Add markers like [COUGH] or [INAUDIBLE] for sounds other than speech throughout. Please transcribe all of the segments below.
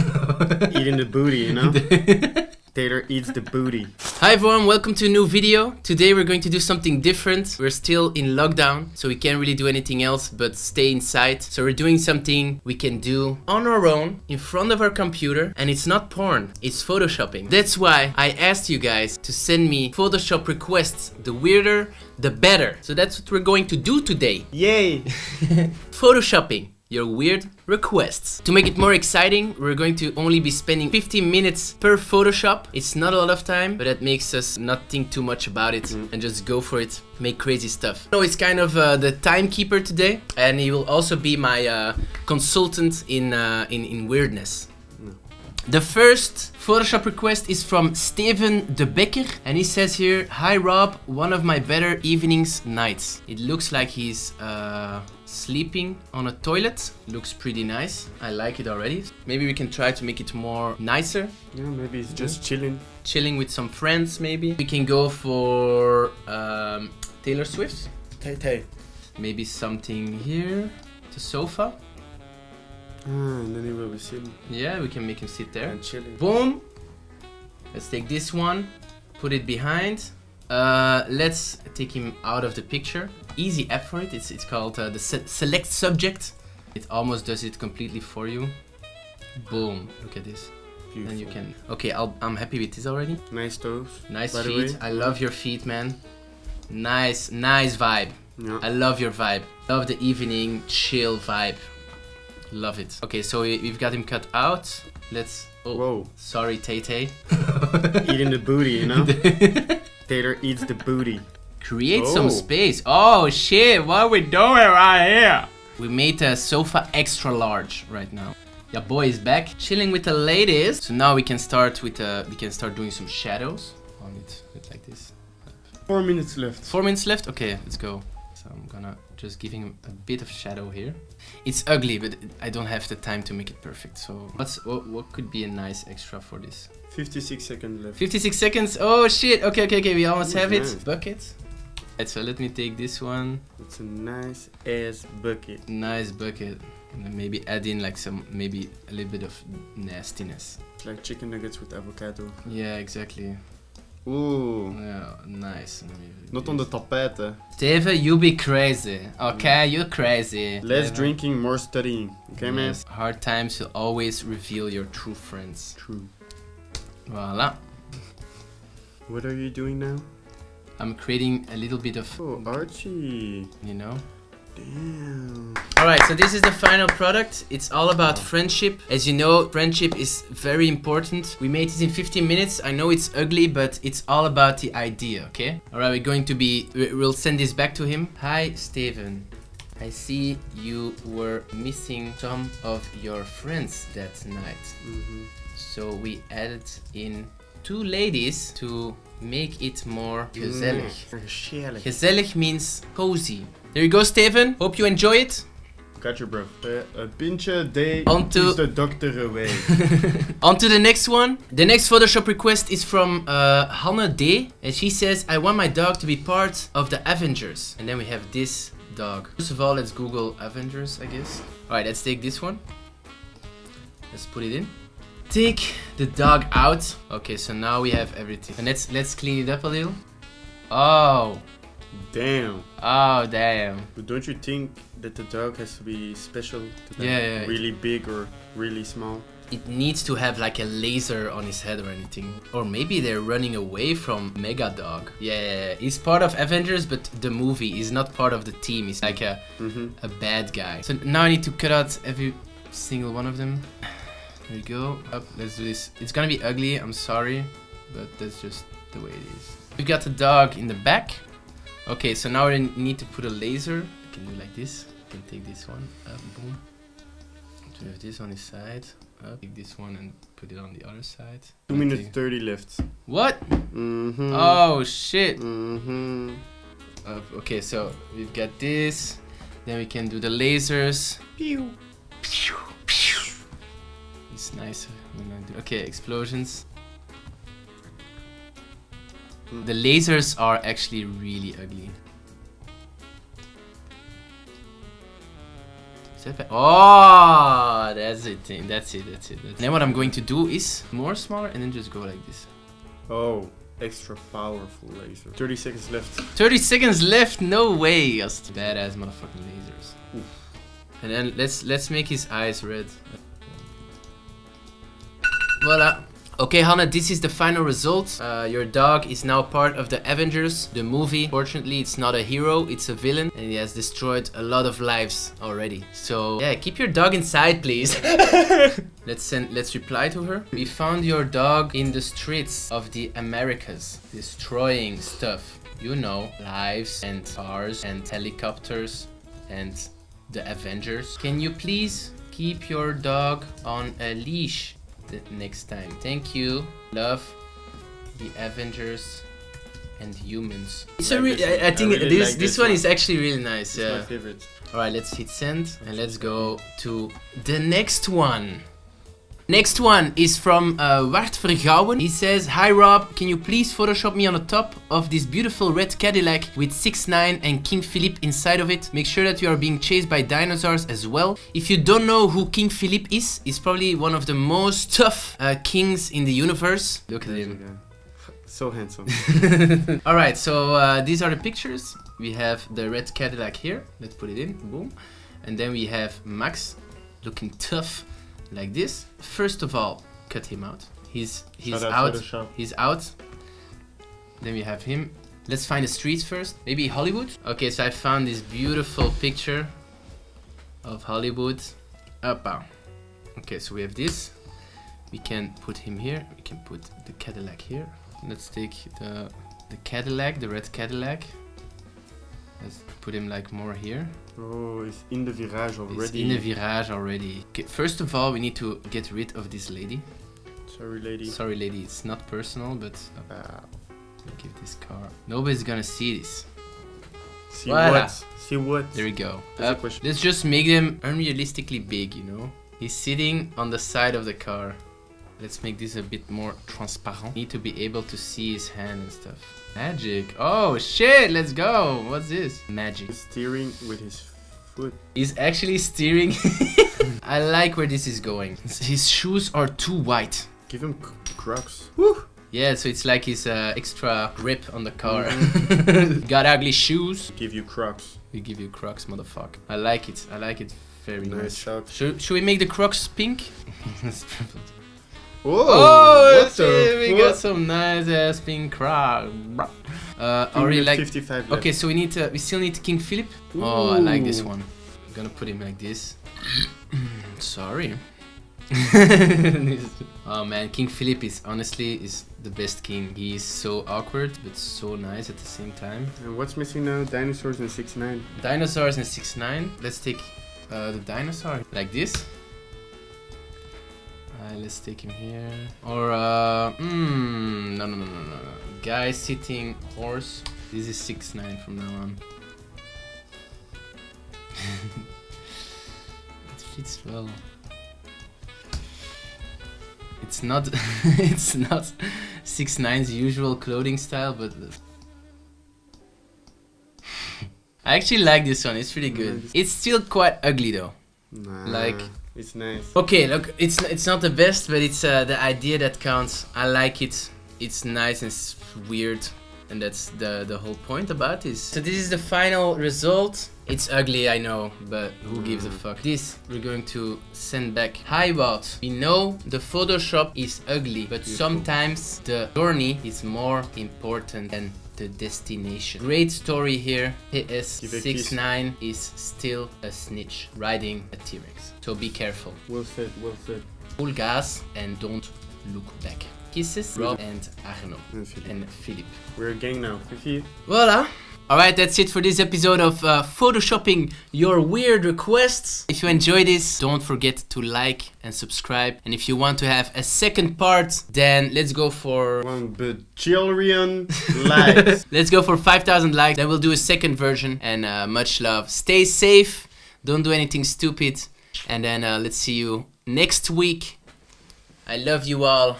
[LAUGHS] Eating the booty, you know? [LAUGHS] Taylor eats the booty. Hi everyone, welcome to a new video. Today we're going to do something different. We're still in lockdown, so we can't really do anything else but stay inside. So we're doing something we can do on our own, in front of our computer, and it's not porn, it's photoshopping. That's why I asked you guys to send me Photoshop requests. The weirder, the better. So that's what we're going to do today. Yay! [LAUGHS] Photoshopping your weird requests. To make it more exciting, we're going to only be spending 15 minutes per Photoshop. It's not a lot of time, but that makes us not think too much about it and just go for it, make crazy stuff. So it's kind of uh, the timekeeper today, and he will also be my uh, consultant in, uh, in, in weirdness. The first Photoshop request is from Steven de Becker and he says here, Hi Rob, one of my better evenings nights. It looks like he's uh, sleeping on a toilet. Looks pretty nice. I like it already. Maybe we can try to make it more nicer. Yeah, maybe it's just chilling. Chilling with some friends maybe. We can go for um, Taylor Swift. Tay Tay. Maybe something here. The sofa. Ah, and then he will be sitting Yeah, we can make him sit there. and chilling. Boom. Let's take this one, put it behind. Uh, let's take him out of the picture. Easy app for it. It's it's called uh, the se select subject. It almost does it completely for you. Boom. Look at this. Beautiful. And you can. Okay, I'll, I'm happy with this already. Nice toes. Nice feet. I love your feet, man. Nice, nice vibe. Yeah. I love your vibe. Love the evening chill vibe. Love it. Okay, so we- we've got him cut out. Let's. Oh, Whoa. sorry, Tay Tay. Eating the booty, you know? [LAUGHS] Taylor eats the booty. Create Oh. some space. Oh shit, what are we doing right here? We made a sofa extra large right now. Your boy is back, chilling with the ladies. So now we can start with uh, we can start doing some shadows on it like this. Four minutes left. Four minutes left. Okay, let's go. So I'm gonna just giving a bit of shadow here. It's ugly, but I don't have the time to make it perfect. So what's what, what could be a nice extra for this? 56 seconds left. 56 seconds. Oh shit. Okay, okay, okay. We almost have it. Bucket. Right, so let me take this one. It's a nice ass bucket. Nice bucket. And then maybe add in like some, maybe a little bit of nastiness. It's like chicken nuggets with avocado. Yeah, exactly. Ooh. Yeah, nice. Not on the tapete. Steven, you be crazy. Okay, you're crazy. Less drinking, more studying. Okay, man? Yes, Hard times will always reveal your true friends. True. Voila. What are you doing now? I'm creating a little bit of, Oh, Archie. you know. Damn. Alright, so this is the final product. It's all about friendship. As you know, friendship is very important. We made it in 15 minutes. I know it's ugly, but it's all about the idea, okay? Alright, we're going to be... we- We'll send this back to him. Hi, Steven. I see you were missing some of your friends that night. Mhm. So we added in two ladies to make it more gezellig. Mm, Gezellig. Gezellig means cozy. There you go, Steven. Hope you enjoy it. Gotcha, bro. Uh, a pinch a day On to- the doctor away. [LAUGHS] On to the next one. The next Photoshop request is from uh, Hannah D. And she says, I want my dog to be part of the Avengers. And then we have this dog. First of all, let's Google Avengers, I guess. Alright, let's take this one. Let's put it in. Take the dog out. Okay, so now we have everything. And let's let's clean it up a little. Oh, Damn. oh damn. But don't you think that the dog has to be special? To Yeah, yeah. Really big or really small? It needs to have like a laser on his head or anything. Or maybe they're running away from Mega Dog. Yeah, he's part of Avengers, but the movie is not part of the team. He's like a, Mm-hmm. a bad guy. So now I need to cut out every single one of them. There we go. Up, let's do this. It's gonna be ugly, I'm sorry, but that's just the way it is. We've got the dog in the back. Okay, so now we need to put a laser. We can do like this. We can take this one, up, boom. So we have this on his side. Up, take this one and put it on the other side. Two minutes 30 left. What? Mm-hmm. Oh shit. Mm-hmm. Uh, okay, so we've got this. Then we can do the lasers. Pew. It's nice when I do. Okay, explosions. The lasers are actually really ugly. Is that? Oh, that's it. That's it. That's it. That's then what I'm going to do is more smaller and then just go like this. Oh, extra powerful laser. 30 seconds left. 30 seconds left. No way. Just badass motherfucking lasers. Oof. And then let's let's make his eyes red. Voila. Okay, Hannah, this is the final result. Uh, your dog is now part of the Avengers, the movie. Fortunately, it's not a hero, it's a villain, and he has destroyed a lot of lives already. So, yeah, keep your dog inside, please. [LAUGHS] let's send, let's reply to her. We found your dog in the streets of the Americas, destroying stuff. You know, lives and cars and helicopters and the Avengers. Can you please keep your dog on a leash next time? Thank you. Love the Avengers and humans. It's a re- I, I think I really this like this this one one. is actually really nice. It's my Yeah. favorite. All right, let's hit send and let's go to the next one. Next one is from uh, Wout Vergouwen. He says, Hi Rob, can you please Photoshop me on the top of this beautiful red Cadillac with 6 9 and King Philip inside of it? Make sure that you are being chased by dinosaurs as well. If you don't know who King Philip is, he's probably one of the most tough uh, kings in the universe. Look at him. So handsome. [LAUGHS] Alright, so uh, these are the pictures. We have the red Cadillac here. Let's put it in. Boom. And then we have Max looking tough like this. First of all, cut him out. He's he's Shout out. He's out. Then we have him. Let's find the streets first. Maybe Hollywood? Okay, so I found this beautiful picture of Hollywood. Uppa. Okay, so we have this. We can put him here. We can put the Cadillac here. Let's take the the Cadillac, the red Cadillac. Let's put him like more here. Oh, it's in the virage He's already. in the virage already. Okay, first of all, we need to get rid of this lady. Sorry, lady. Sorry, lady, it's not personal, but uh, give this car. Nobody's gonna see this. see Voila. what? See what? There we go. Up. Let's just make them unrealistically big, you know? He's sitting on the side of the car. Let's make this a bit more transparent. Need to be able to see his hand and stuff. Magic. Oh shit, let's go. What's this? Magic. He's steering with his foot. He's actually steering. [LAUGHS] I like where this is going. His shoes are too white. Give him crocs. Yeah, so it's like his uh, extra grip on the car. Mm-hmm. [LAUGHS] Got ugly shoes. Give you crocs. We give you Crocs, motherfucker. I like it. I like it very Nice much. Should, should we make the Crocs pink? [LAUGHS] Oh, oh, what see, we the got some nice ass pink Crocs. Uh, already like. 55 left. Okay, so we need to. We still need King Philip. Oh, I like this one. I'm gonna put him like this. [CLEARS THROAT] Sorry. [LAUGHS] oh man, King Philip is honestly is the best king. He is so awkward but so nice at the same time. And what's missing now? Dinosaurs and 69. Dinosaurs in 6-9. Let's take uh, the dinosaur like this. Uh, let's take him here. Or, uh, mm, no, no, no, no, no, no. Guy sitting horse. This is 6-9 from now on. [LAUGHS] it fits well. It's not, [LAUGHS] it's not 6-9's usual clothing style, but [LAUGHS] I actually like this one. It's pretty good. It's still quite ugly though. Nah, Like- it's nice. Okay, look, it's it's not the best, but it's uh, the idea that counts. I like it. It's nice and it's weird, and that's the the whole point about this. So this is the final result. It's ugly, I know, but who gives a fuck? This we're going to send back. Hi, Wout. We know the Photoshop is ugly, but sometimes the journey is more important than the destination. Great story here. PS Give a kiss. 69 is still a snitch riding a T-Rex. So be careful. Well said, well said. Full gas and don't look back. Kisses, Rob and Arno And Philippe. We're a gang now. Fifi. Voila! Alright, that's it for this episode of uh, Photoshopping Your Weird Requests. If you enjoyed this, don't forget to like and subscribe. And if you want to have a second part, then let's go for One bajillion likes. [LAUGHS] Let's go for 5,000 likes. Then we'll do a second version. And uh, much love. Stay safe. Don't do anything stupid. And then uh, let's see you next week. I love you all.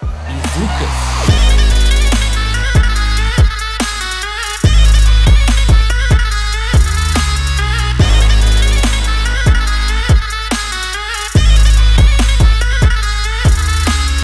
Bisous.